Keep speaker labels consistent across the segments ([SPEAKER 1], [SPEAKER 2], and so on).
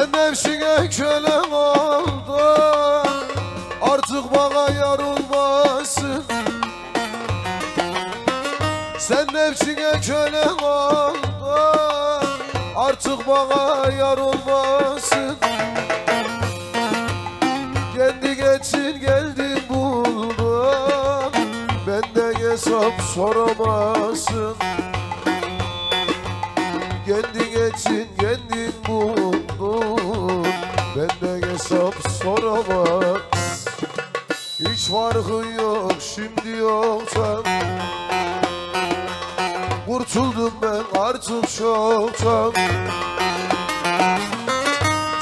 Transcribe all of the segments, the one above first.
[SPEAKER 1] nefsine köle oldun Artık bana yar olmasın. Sen nefsine köle oldun Artık bana yar olmasın. Kendi geçin geldin buldun Benden hesap soramazsın Kendi geçin kendin buldun Benden hesap soramaz Hiç farkın yok şimdi yoktan Kurtuldum ben artık çoktan.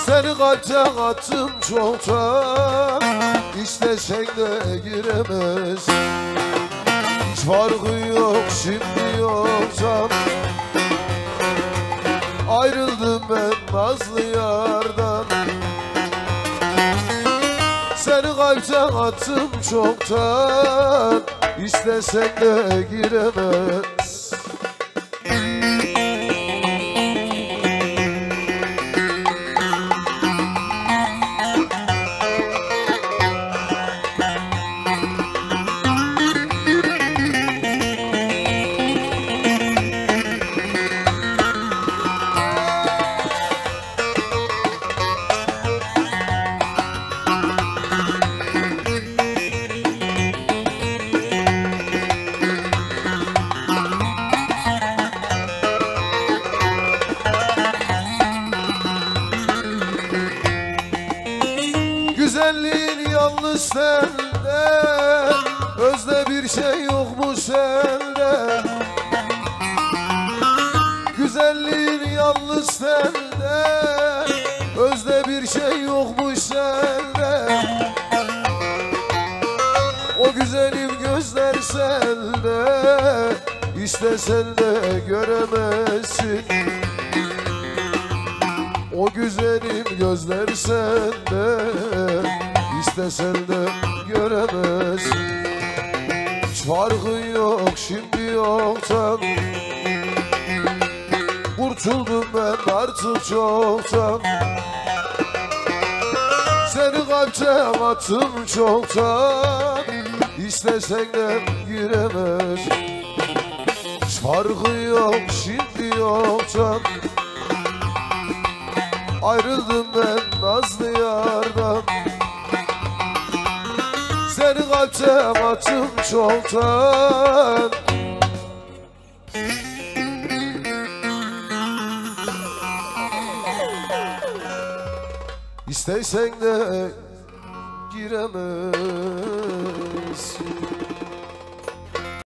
[SPEAKER 1] Seni kalpten attım çoktan. İstesen de giremez. Hiç farkı yok şimdi yoktan Ayrıldım ben nazlı yardan. Seni kalpten attım çoktan. İstesen de giremez yalnız sende Özde bir şey yok mu sende Güzelliğin yalnız sende Özde bir şey yok mu sende O güzelim gözler sende İstesen de göremezsin. O güzelim gözler sende İstesen de göremez. Hiç farkın yok şimdi yoktan Kurtuldum ben artık çoktan. Seni kalpten attım çoktan. İstesen de giremez. Farkı yok şimdi yoktan. Ayrıldım ben nazlı yardan Kalpten attım çoktan. İsteysen de giremezsin